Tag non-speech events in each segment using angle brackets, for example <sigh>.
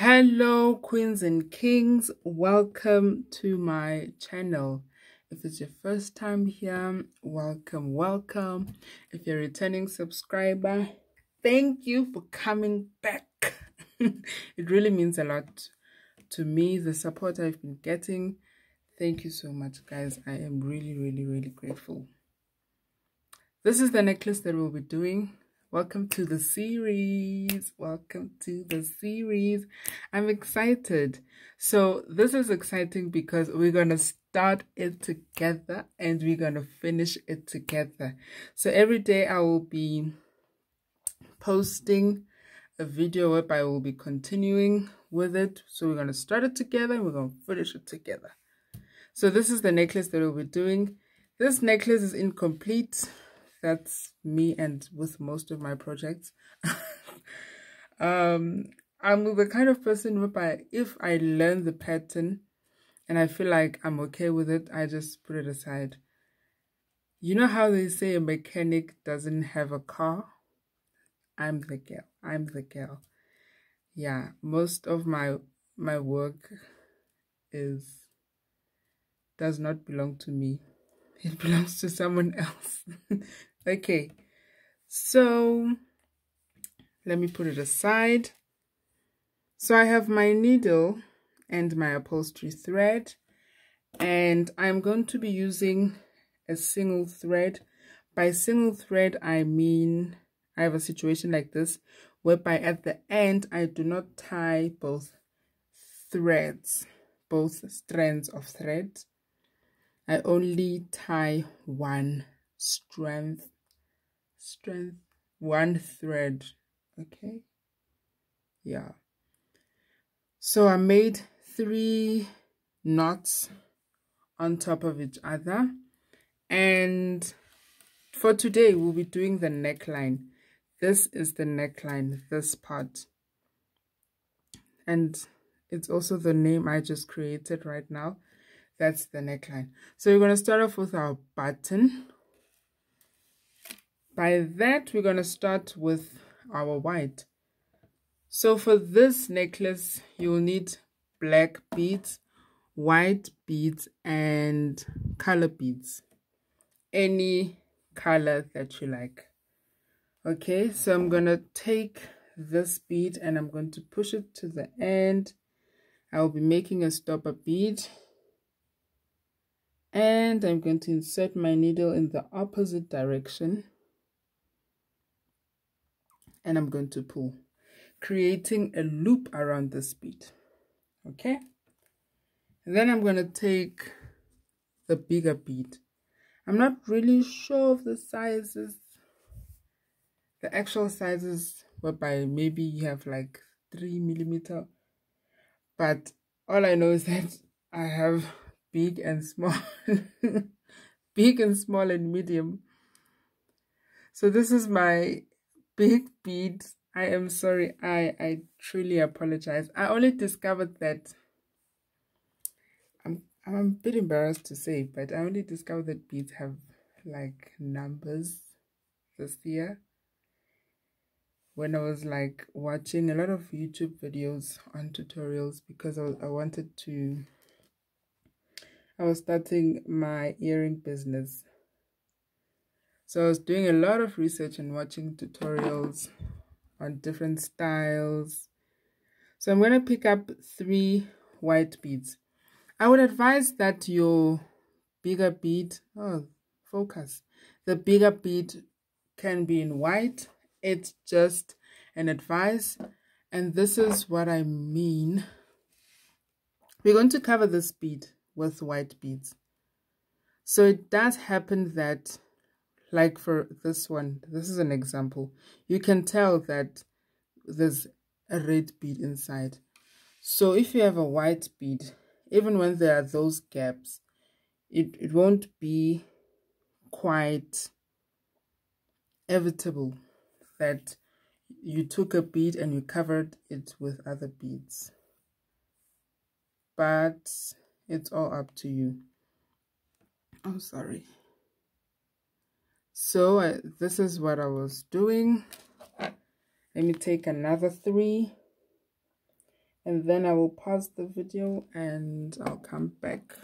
hello queens and kings. Welcome to my channel. If it's your first time here welcome welcome. If you're a returning subscriber thank you for coming back. <laughs> It really means a lot to me the support i've been getting. Thank you so much guys. I am really really really grateful. This is the necklace that we'll be doing welcome to the series. Welcome to the series. I'm excited. So this is exciting because we're gonna start it together and we're gonna finish it together. So every day i will be posting a video where i will be continuing with it. So we're gonna start it together and we're gonna finish it together. So this is the necklace that we'll be doing. This necklace is incomplete that's me and with most of my projects. <laughs> Um i'm the kind of person whereby if i learn the pattern and i feel like i'm okay with it i just put it aside. You know how they say a mechanic doesn't have a car? I'm the girl i'm the girl yeah most of my my work is does not belong to me it <laughs> belongs to someone else. <laughs> Okay so let me put it aside. So i have my needle and my upholstery thread and i'm going to be using a single thread. By single thread i mean i have a situation like this whereby at the end i do not tie both threads both strands of thread I only tie one strength strength one thread okay? Yeah. So I made three knots on top of each other. And for today we'll be doing the neckline. This is the neckline this part. And it's also the name I just created right now that's the neckline. So we're going to start off with our button. By that we're going to start with our white. So for this necklace you'll need black beads white beads and color beads. Any color that you like. Okay so i'm gonna take this bead and i'm going to push it to the end. I will be making a stopper bead and I'm going to insert my needle in the opposite direction. And I'm going to pull creating a loop around this bead okay? And then I'm going to take the bigger bead. I'm not really sure of the sizes the actual sizes whereby maybe you have like three millimeter. But all I know is that I have big and small <laughs> big and small and medium. So this is my big bead i am sorry i i truly apologize. I only discovered that i'm i'm a bit embarrassed to say but i only discovered that beads have like numbers this year. When I was like watching a lot of YouTube videos on tutorials because I, I wanted to I was starting my earring business. So I was doing a lot of research and watching tutorials on different styles. So I'm going to pick up three white beads. I would advise that your bigger bead, oh, focus, the bigger bead can be in white. It's just an advice. And this is what I mean. We're going to cover this bead with white beads. So it does happen that, like for this one, this is an example, you can tell that there's a red bead inside. So if you have a white bead, even when there are those gaps, it, it won't be quite evitable that you took a bead and you covered it with other beads. But it's all up to you. I'm sorry. So uh, this is what i was doing. Let me take another three and then I will pause the video and I'll come back.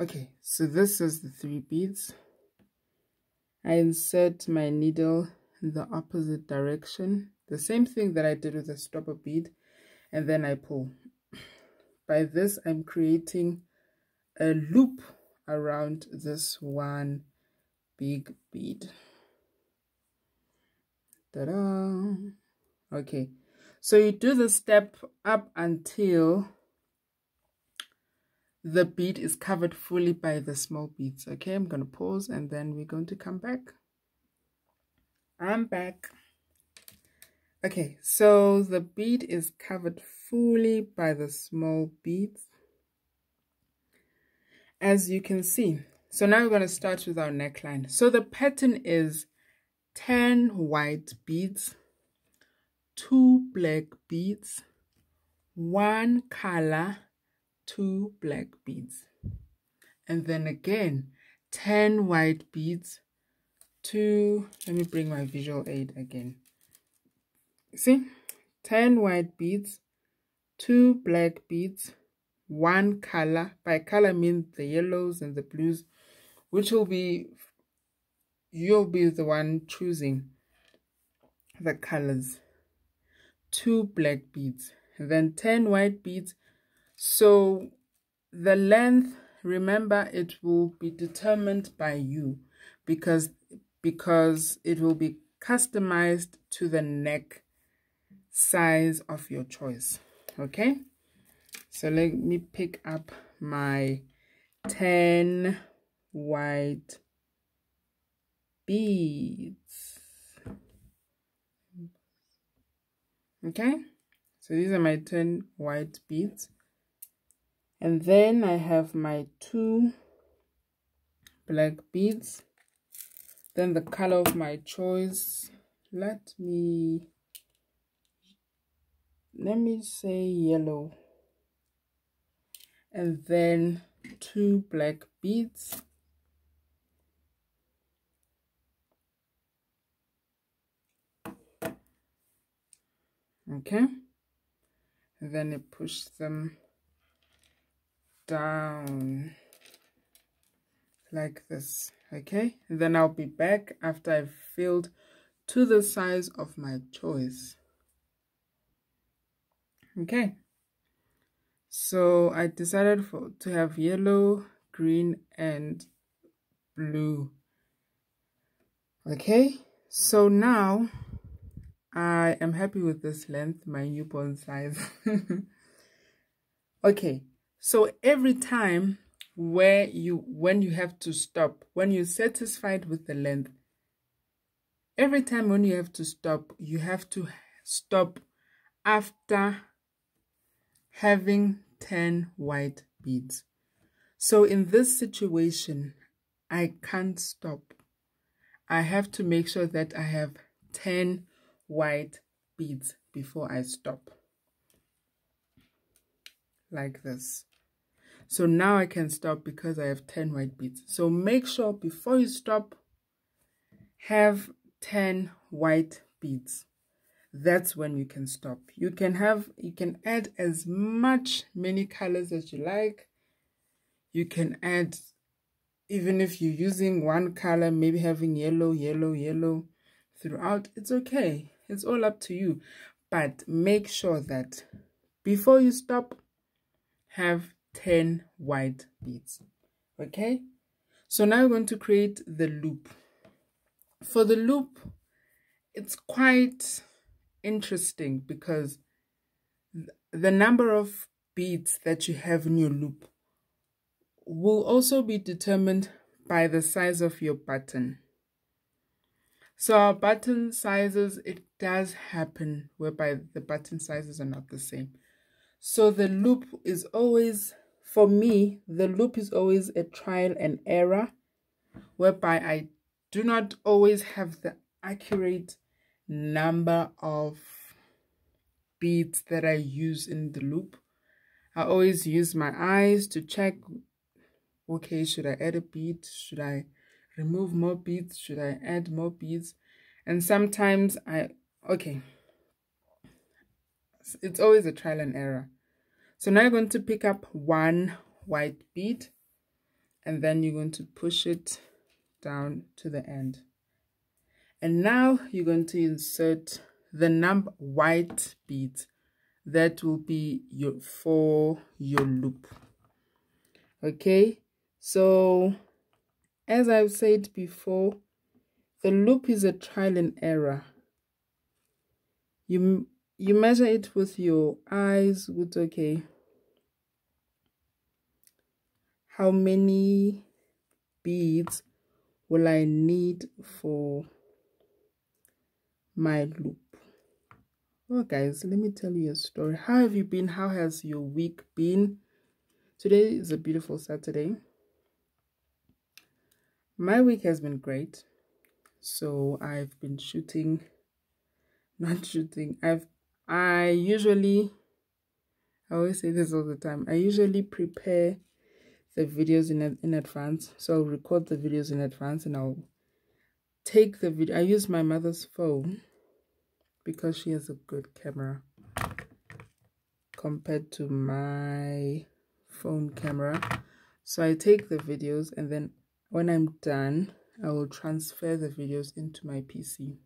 Okay so this is the three beads. I insert my needle in the opposite direction the same thing that I did with the stopper bead and then I pull by this I'm creating a loop around this one big bead Ta-da! okay so you do the step up until the bead is covered fully by the small beads. Okay, I'm going to pause and then we're going to come back. I'm back. Okay, so the bead is covered fully by the small beads. As you can see. So now we're going to start with our neckline. So the pattern is 10 white beads two black beads, one color, two black beads. And then again, 10 white beads, two, let me bring my visual aid again. See, 10 white beads, two black beads, one color. By color means the yellows and the blues, which will be, you'll be the one choosing the colors. Two black beads then 10 white beads. So the length remember it will be determined by you because because it will be customized to the neck size of your choice okay? So let me pick up my 10 white beads. Okay? So these are my 10 white beads. And then I have my two black beads. Then the color of my choice. Let me let me say yellow. And then two black beads. Okay. And then you push them down like this. Okay. And then I'll be back after I've filled to the size of my choice okay. So I decided for to have yellow green and blue. Okay. So now I am happy with this length, my newborn size. <laughs> okay, so every time where you when you have to stop, when you're satisfied with the length, every time when you have to stop, you have to stop after having 10 white beads. So in this situation, I can't stop. I have to make sure that I have 10 white beads before I stop like this so now I can stop because I have 10 white beads so make sure before you stop have 10 white beads that's when you can stop you can have you can add as much many colors as you like you can add even if you're using one color maybe having yellow yellow yellow throughout it's okay it's all up to you. But make sure that before you stop, have 10 white beads. Okay? So now we're going to create the loop. For the loop, it's quite interesting because the number of beads that you have in your loop will also be determined by the size of your button. So our button sizes, it does happen whereby the button sizes are not the same. So the loop is always, for me, the loop is always a trial and error whereby I do not always have the accurate number of beads that I use in the loop. I always use my eyes to check, okay, should I add a bead? Should I remove more beads should i add more beads and sometimes i okay it's always a trial and error. So now you're going to pick up one white bead and then you're going to push it down to the end. And now you're going to insert the number white beads. That will be your for your loop. Okay, so as I've said before, the loop is a trial and error. You you measure it with your eyes with okay how many beads will I need for my loop. Well guys let me tell you a story. How have you been? How has your week been? Today is a beautiful Saturday. My week has been great. So I've been shooting <laughs> not shooting. I've I usually, I always say this all the time, I usually prepare the videos in, in advance. So I'll record the videos in advance and I'll take the video. I use my mother's phone because she has a good camera compared to my phone camera. So I take the videos and then when I'm done, I will transfer the videos into my PC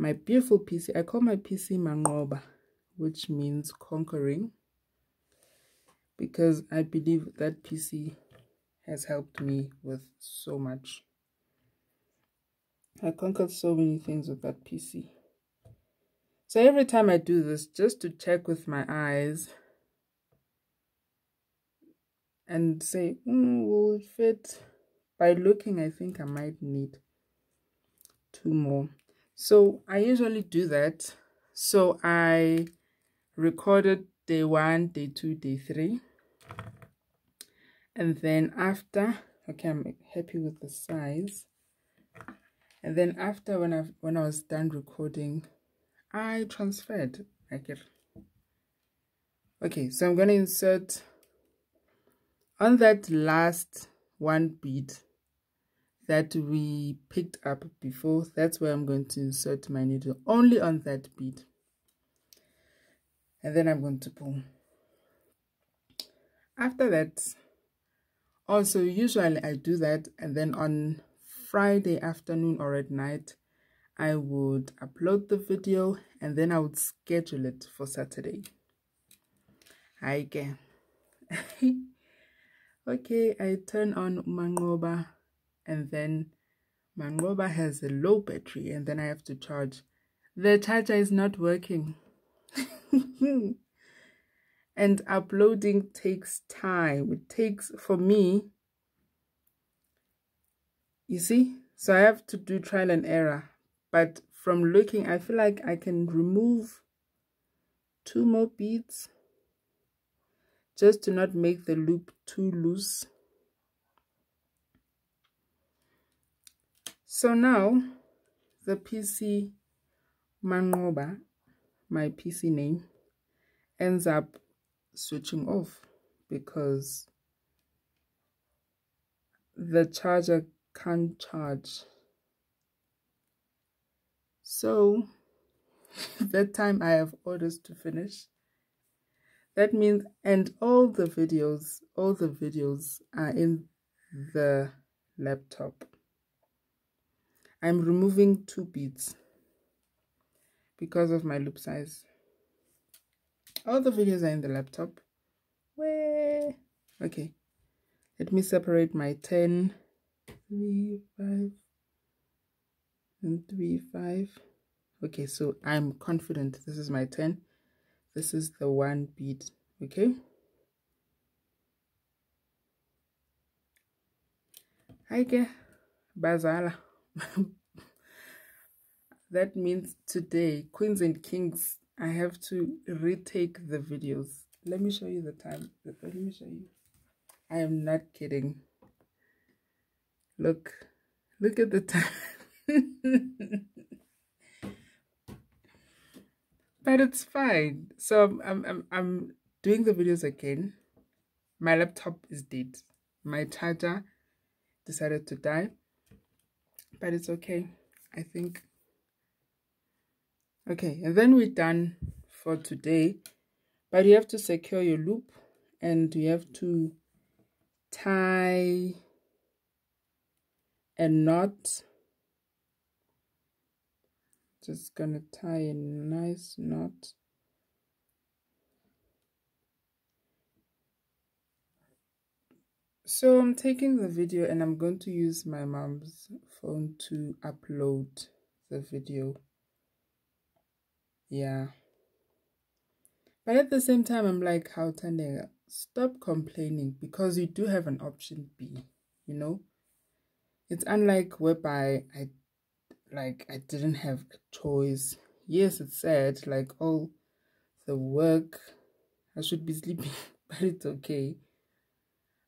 my beautiful PC. I call my PC Mangoba, which means conquering, because I believe that PC has helped me with so much. I conquered so many things with that PC. So every time I do this, just to check with my eyes and say, mm, will it fit? By looking, I think I might need two more. So I usually do that. So I recorded day one, day two, day three. And then after, okay, I'm happy with the size. And then after when I when I was done recording, I transferred it. Okay, so I'm gonna insert on that last one bead that we picked up before that's where I'm going to insert my needle only on that bead and then I'm going to pull after that also usually I do that and then on Friday afternoon or at night I would upload the video and then I would schedule it for Saturday hi <laughs> again okay I turn on Mangoba and then Mangoba has a low battery and then I have to charge. The charger is not working. <laughs> and uploading takes time. It takes, for me, you see, so I have to do trial and error. But from looking, I feel like I can remove two more beads just to not make the loop too loose. So now the PC Mangoba, my PC name, ends up switching off because the charger can't charge. So <laughs> that time I have orders to finish. That means, and all the videos, all the videos are in the laptop. I'm removing two beads because of my loop size. All the videos are in the laptop. Where? Okay. Let me separate my 10, 3, 5, and 3, 5. Okay, so I'm confident this is my 10. This is the one bead. Okay. Hi, Bazala. <laughs> that means today, Queens and Kings, I have to retake the videos. Let me show you the time. Let me show you. I am not kidding. Look, look at the <laughs> time. <laughs> but it's fine. So I'm, I'm, I'm doing the videos again. My laptop is dead. My charger decided to die but it's okay i think okay and then we're done for today but you have to secure your loop and you have to tie a knot just gonna tie a nice knot. So i'm taking the video and i'm going to use my mom's phone to upload the video. Yeah. But at the same time i'm like how Tandega, stop complaining? Because you do have an option b you know? It's unlike whereby i like i didn't have a choice. Yes it's sad like all the work i should be <laughs> sleeping but it's okay.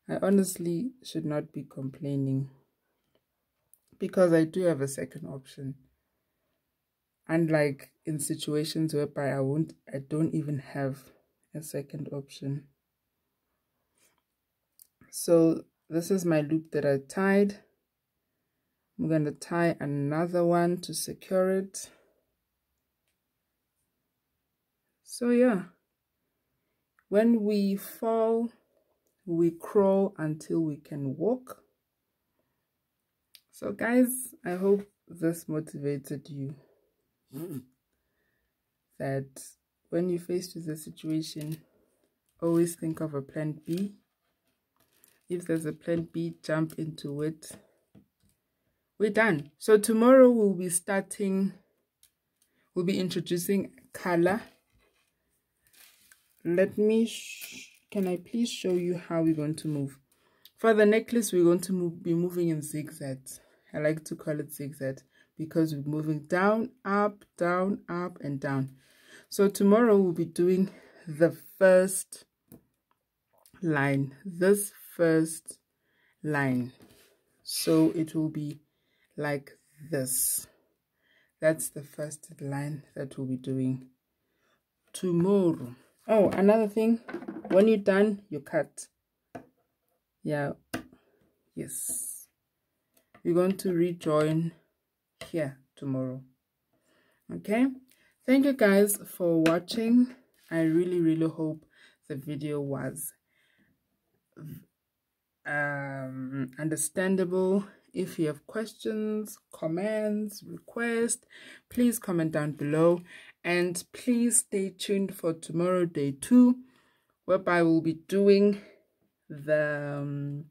I honestly should not be complaining because i do have a second option. Unlike in situations whereby i won't i don't even have a second option. So this is my loop that i tied I'm going to tie another one to secure it. So yeah, when we fall, we crawl until we can walk. So guys, I hope this motivated you. That when you're faced with a situation, always think of a plan B. If there's a plan B, jump into it we're done. So tomorrow we'll be starting we'll be introducing color. Let me can i please show you how we're going to move? For the necklace we're going to move, be moving in zigzags. I like to call it zigzag because we're moving down up down up and down. So tomorrow we'll be doing the first line this first line. So it will be like this. That's the first line that we'll be doing. Tomorrow. Oh another thing. When you're done you cut. Yeah. Yes. We're going to rejoin here tomorrow. Okay? Thank you guys for watching. I really really hope the video was um understandable if you have questions, comments, requests, please comment down below. And please stay tuned for tomorrow, day two, whereby we'll be doing the... Um,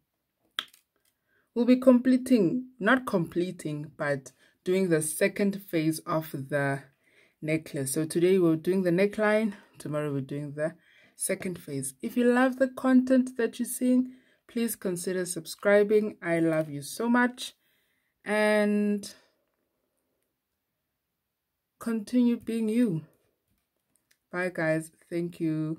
we'll be completing, not completing, but doing the second phase of the necklace. So today we're doing the neckline, tomorrow we're doing the second phase. If you love the content that you're seeing, please consider subscribing. I love you so much. And continue being you. Bye guys. Thank you